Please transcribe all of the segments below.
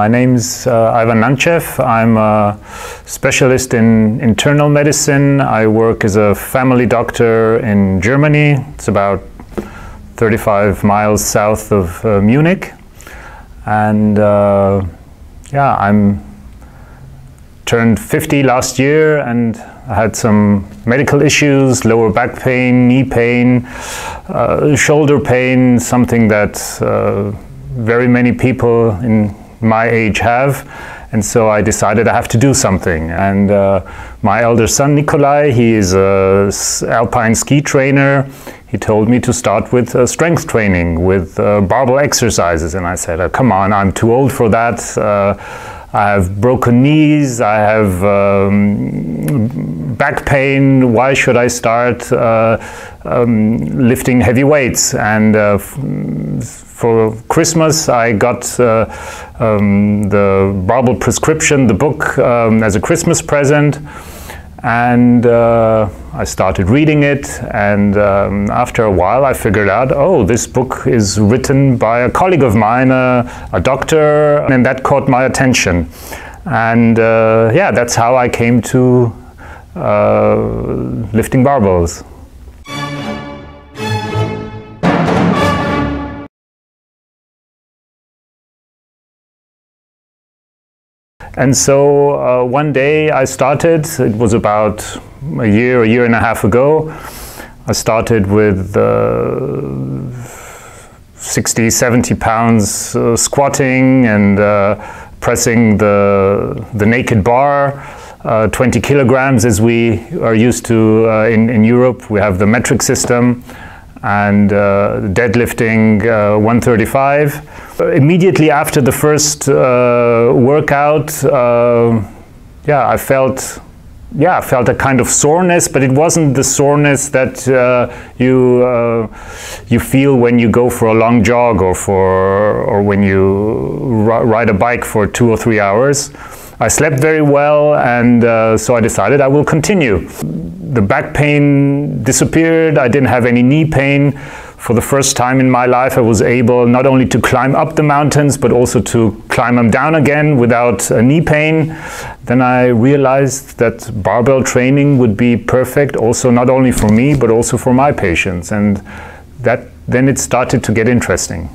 My name's uh, Iwan Nantschev. I'm a specialist in internal medicine. I work as a family doctor in Germany. It's about 35 miles south of uh, Munich. And uh, yeah, I'm turned 50 last year and I had some medical issues, lower back pain, knee pain, uh, shoulder pain, something that uh, very many people in my age have. And so I decided I have to do something. And uh, my elder son, Nikolai, he is a alpine ski trainer. He told me to start with uh, strength training, with uh, barbell exercises. And I said, oh, come on, I'm too old for that. Uh, I have broken knees, I have um, back pain. Why should I start uh, um, lifting heavy weights? And uh, for Christmas, I got uh, um, the Barbell prescription, the book, um, as a Christmas present. And uh, I started reading it, and um, after a while, I figured out, oh, this book is written by a colleague of mine, uh, a doctor, and that caught my attention. And uh, yeah, that's how I came to lifting barbells. And so uh, one day I started, it was about a year, a year and a half ago. I started with uh, 60, 70 pounds uh, squatting and uh, pressing the, the naked bar. Uh, 20 kilograms as we are used to uh, in, in Europe. We have the metric system and uh, deadlifting uh, 135. Immediately after the first uh, workout, uh, yeah, I felt yeah, I felt a kind of soreness, but it wasn't the soreness that uh, you uh, you feel when you go for a long jog or for or when you ride a bike for two or three hours. I slept very well, and uh, so I decided I will continue. The back pain disappeared. I didn't have any knee pain. For the first time in my life, I was able not only to climb up the mountains, but also to climb them down again without a knee pain. Then I realized that barbell training would be perfect, also not only for me, but also for my patients. And that then it started to get interesting.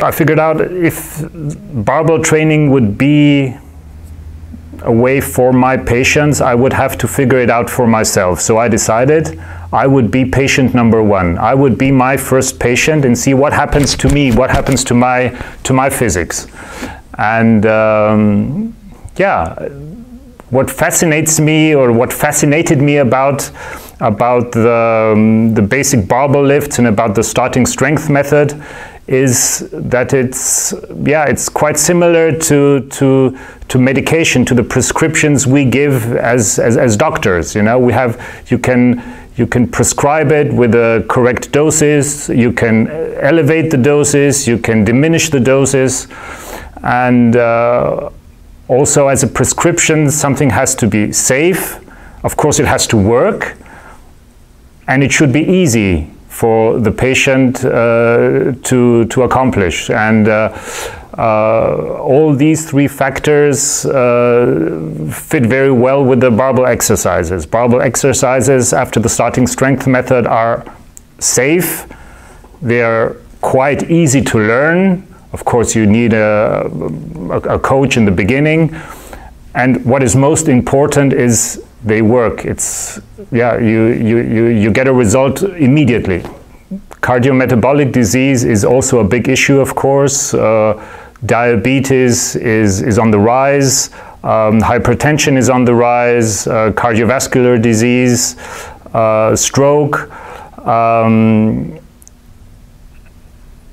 I figured out if barbell training would be a way for my patients, I would have to figure it out for myself. So I decided I would be patient number one. I would be my first patient and see what happens to me, what happens to my to my physics. And um, yeah, what fascinates me or what fascinated me about about the, um, the basic barbell lifts and about the starting strength method is that it's yeah it's quite similar to to to medication to the prescriptions we give as, as as doctors you know? We have you can you can prescribe it with the correct doses you can elevate the doses you can diminish the doses and uh, also as a prescription something has to be safe. Of course it has to work and it should be easy for the patient uh, to, to accomplish. And uh, uh, all these three factors uh, fit very well with the barbell exercises. Barbell exercises after the starting strength method are safe, they are quite easy to learn. Of course, you need a, a, a coach in the beginning. And what is most important is they work. It's yeah, you, you, you, you get a result immediately. Cardiometabolic disease is also a big issue, of course. Uh, diabetes is, is on the rise. Um, hypertension is on the rise. Uh, cardiovascular disease, uh, stroke. Um,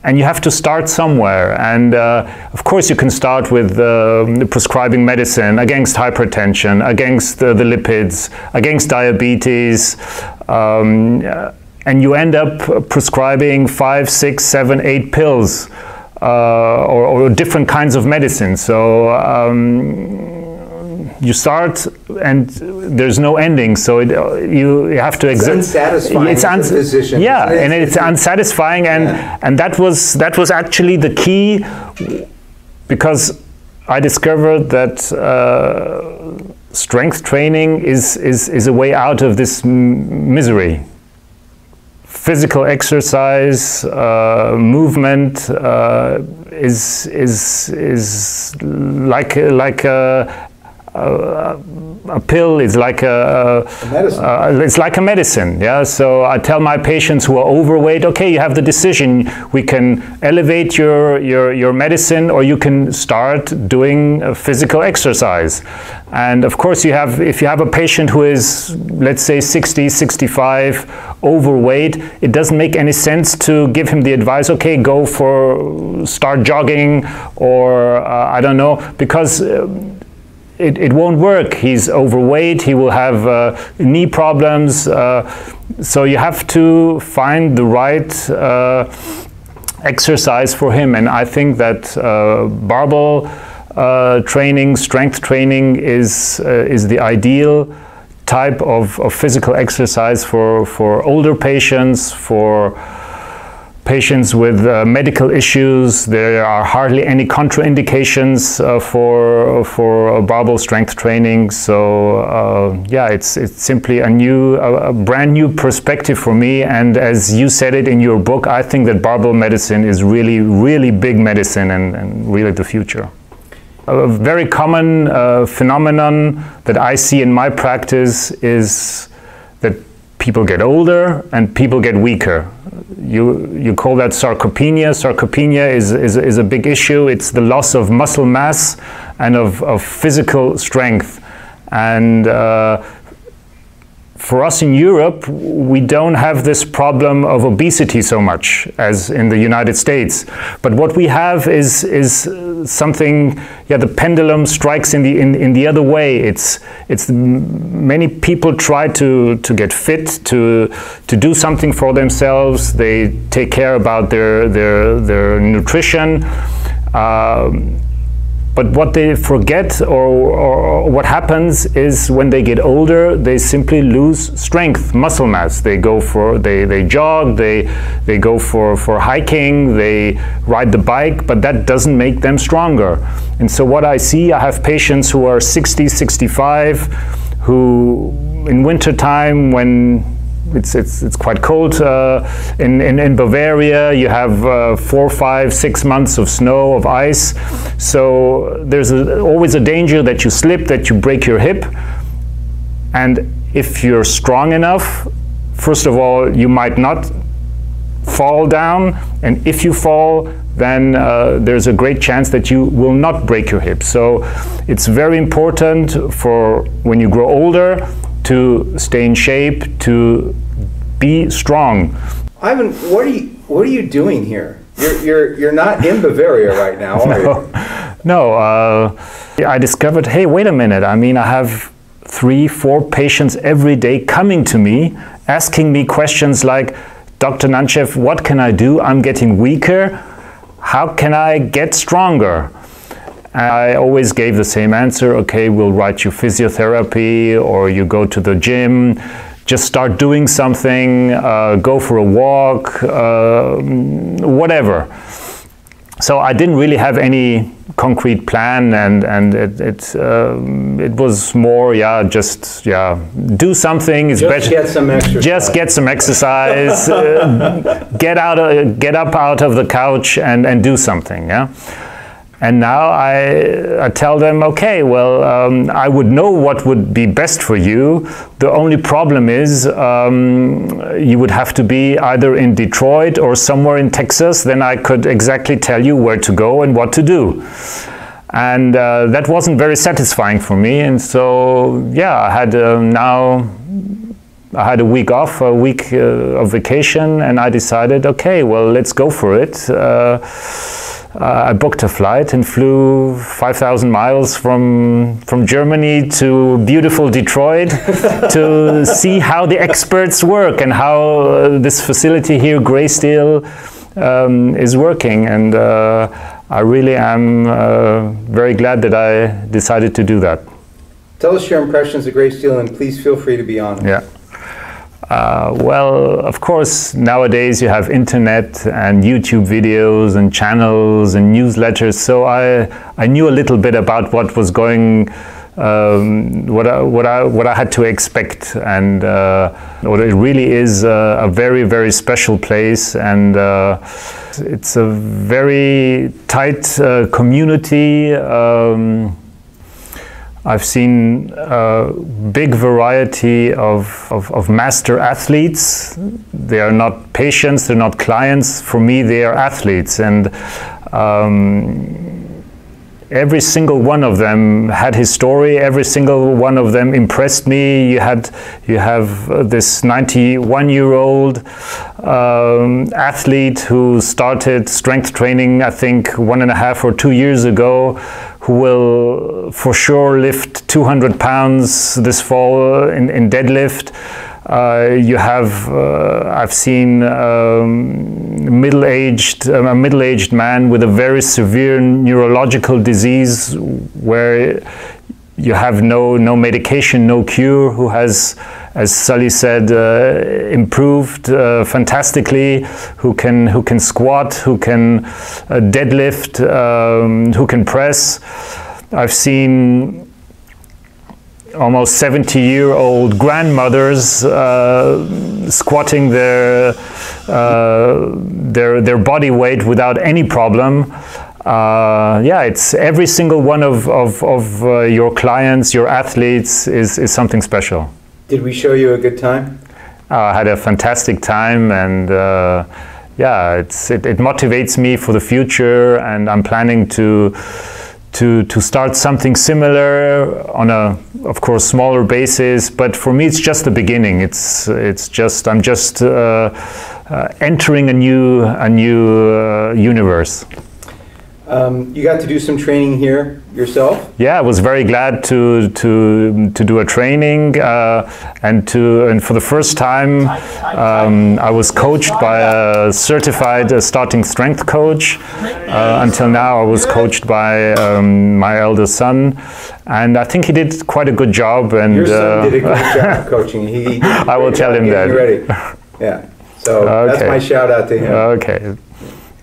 and you have to start somewhere. And uh, of course, you can start with uh, prescribing medicine against hypertension, against uh, the lipids, against diabetes. Um, and you end up prescribing five, six, seven, eight pills uh, or, or, different kinds of medicine. So um, you start and there's no ending so it, you, you have to it's unsatisfying it's physician, yeah and it's unsatisfying and yeah. and that was that was actually the key because I discovered that uh, strength training is, is, is a way out of this misery. Physical exercise, uh, movement uh, is, is, is like, like a, a, a pill is like a, a medicine. Uh, it's like a medicine. Yeah. So I tell my patients who are overweight, okay, you have the decision. We can elevate your your your medicine, or you can start doing physical exercise. And of course, you have if you have a patient who is let's say 60, 65, overweight, it doesn't make any sense to give him the advice. Okay, go for start jogging, or uh, I don't know, because. Uh, it, it won't work. He's overweight, he will have uh, knee problems. Uh, so you have to find the right uh, exercise for him. And I think that uh, barbell uh, training, strength training is, is the ideal type of, of physical exercise for, for older patients, for patients with uh, medical issues. There are hardly any contraindications uh, for for barbell strength training. So uh, yeah, it's it's simply a new, a, brand new perspective for me. And as you said it in your book, I think that barbell medicine is really, really big medicine and, and really the future. A very common uh, phenomenon that I see in my practice is that people get older and people get weaker you, you call that sarcopenia. Sarcopenia is, is, is, a big issue. It's the loss of muscle mass and of, of physical strength. And uh, for us in Europe, we don't have this problem of obesity so much as in the United States. But what we have is, is something, yeah, the pendulum strikes in the, in, in the other way. It's, it's many people try to, to get fit, to, to do something for themselves. They take care about their, their, their nutrition. Um, but what they forget or, or, what happens is when they get older, they simply lose strength, muscle mass. They go for, they, they jog, they, they go for, for hiking, they ride the bike, but that doesn't make them stronger. And so what I see, I have patients who are 60, 65, who in wintertime when it's, it's, it's quite cold uh, in, in, in, Bavaria. You have uh, four, five, six months of snow, of ice. So there's a, always a danger that you slip, that you break your hip. And if you're strong enough, first of all, you might not fall down. And if you fall, then uh, there's a great chance that you will not break your hip. So it's very important for when you grow older to stay in shape, to be strong. Iwan, what are you what are you doing here? You're you're you're not in Bavaria right now, are no, you? No. Uh, I discovered. Hey, wait a minute. I mean, I have three, four patients every day coming to me, asking me questions like, "Dr. Nantschev, what can I do? I'm getting weaker. How can I get stronger?" I always gave the same answer. Okay, we'll write you physiotherapy, or you go to the gym just start doing something, uh, go for a walk, uh, whatever. So I didn't really have any concrete plan, and and it it, um, it was more yeah just yeah do something. It's just better. get some exercise. Just get some exercise. uh, get out, of, get up out of the couch and and do something. Yeah. And now I, I tell them, okay, well, um, I would know what would be best for you. The only problem is um, you would have to be either in Detroit or somewhere in Texas. Then I could exactly tell you where to go and what to do. And uh, that wasn't very satisfying for me. And so, yeah, I had uh, now I had a week off, a week uh, of vacation, and I decided, okay, well, let's go for it. Uh, I booked a flight and flew 5,000 miles from from Germany to beautiful Detroit to see how the experts work and how uh, this facility here, Greysteel, um, is working. And uh, I really am uh, very glad that I decided to do that. Tell us your impressions of Greysteel, and please feel free to be honest. Yeah. Uh, well, of course, nowadays you have internet and YouTube videos and channels and newsletters. So I, I knew a little bit about what was going, um, what, I, what, I, what I had to expect. And uh, it really is a, a, very, very special place. And uh, it's a very tight uh, community. Um, I've seen a big variety of, of, of, master athletes. They are not patients, they're not clients. For me, they are athletes. And um, every single one of them had his story. Every single one of them impressed me. You had, you have this 91 year old um, athlete who started strength training, I think, one and a half or two years ago who will for sure lift 200 pounds this fall in, in deadlift. Uh, you have, uh, I've seen um, middle-aged, um, a middle-aged man with a very severe neurological disease where you have no, no medication, no cure, who has, as Sully said, uh, improved uh, fantastically, who can, who can squat, who can uh, deadlift, um, who can press. I've seen almost 70 year old grandmothers uh, squatting their, uh, their, their body weight without any problem uh, yeah, it's every single one of, of, of uh, your clients, your athletes is, is something special. Did we show you a good time? Uh, I had a fantastic time and uh, yeah, it's, it, it, motivates me for the future and I'm planning to, to, to start something similar on a, of course, smaller basis. But for me, it's just the beginning. It's, it's just, I'm just uh, uh, entering a new, a new universe. Um, you got to do some training here yourself. Yeah, I was very glad to to to do a training uh, and to and for the first time um, I was coached by a certified uh, starting strength coach. Uh, until now, I was coached by um, my elder son, and I think he did quite a good job. And your son did a good uh, job coaching. He, I will tell him that. Ready. Yeah. So okay. that's my shout out to him. Okay,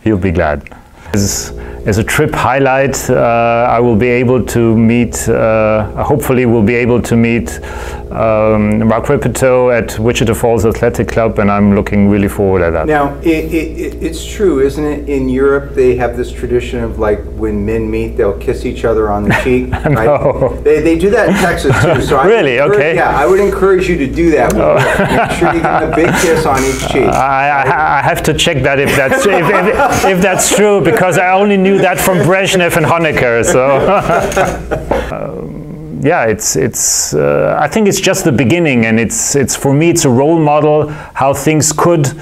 he'll be glad. As, as a trip highlight, uh, I will be able to meet, uh, hopefully we'll be able to meet um, Mark Rippetoe at Wichita Falls Athletic Club, and I'm looking really forward to that. Now, it, it, it's true, isn't it? In Europe, they have this tradition of like when men meet, they'll kiss each other on the cheek. no. Right? They, they do that in Texas too. So really? okay. Yeah, I would encourage you to do that. Oh. Make sure you get a big kiss on each cheek. I, I, I have to check that if that's if, if, if, that's true because I only knew that from Brezhnev and Honecker. So. um, yeah, it's it's. Uh, I think it's just the beginning, and it's it's for me it's a role model how things could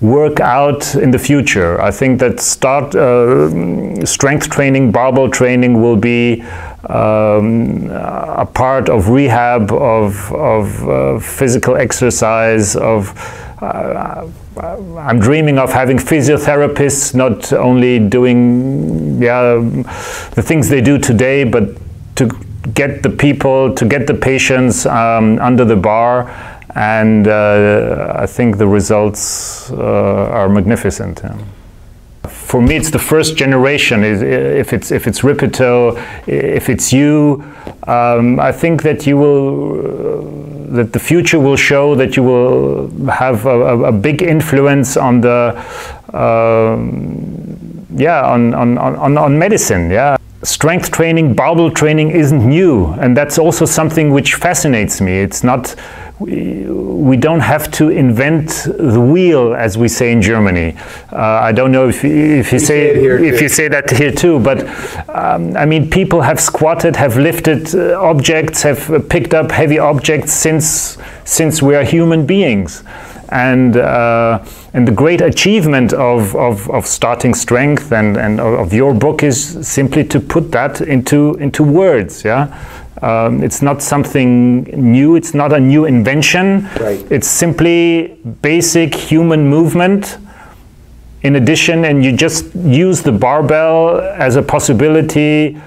work out in the future. I think that start uh, strength training, barbell training will be um, a part of rehab, of of uh, physical exercise, of. Uh, I'm dreaming of having physiotherapists not only doing yeah the things they do today, but to get the people, to get the patients um, under the bar, and uh, I think the results uh, are magnificent. For me, it's the first generation. If it's if it's Rippetoe, if it's you, um, I think that you will uh, that the future will show that you will have a, a big influence on the um, yeah on, on, on, on medicine. Yeah strength training, barbell training isn't new, and that's also something which fascinates me. It's not we, don't have to invent the wheel, as we say in Germany. Uh, I don't know if, if you say if you say that here too, but um, I mean, people have squatted, have lifted uh, objects, have picked up heavy objects since since we are human beings. And, uh, and the great achievement of, of, of, starting strength and, and of your book is simply to put that into, into words. Yeah? Um, it's not something new, it's not a new invention. Right. It's simply basic human movement in addition, and you just use the barbell as a possibility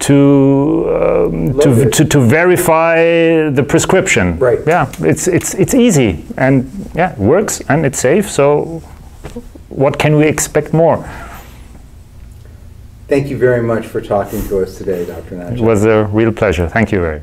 to, um, to, to to verify the prescription. Right. Yeah, it's it's it's easy and yeah, it works and it's safe. So, what can we expect more? Thank you very much for talking to us today, Dr. It was a real pleasure. Thank you very.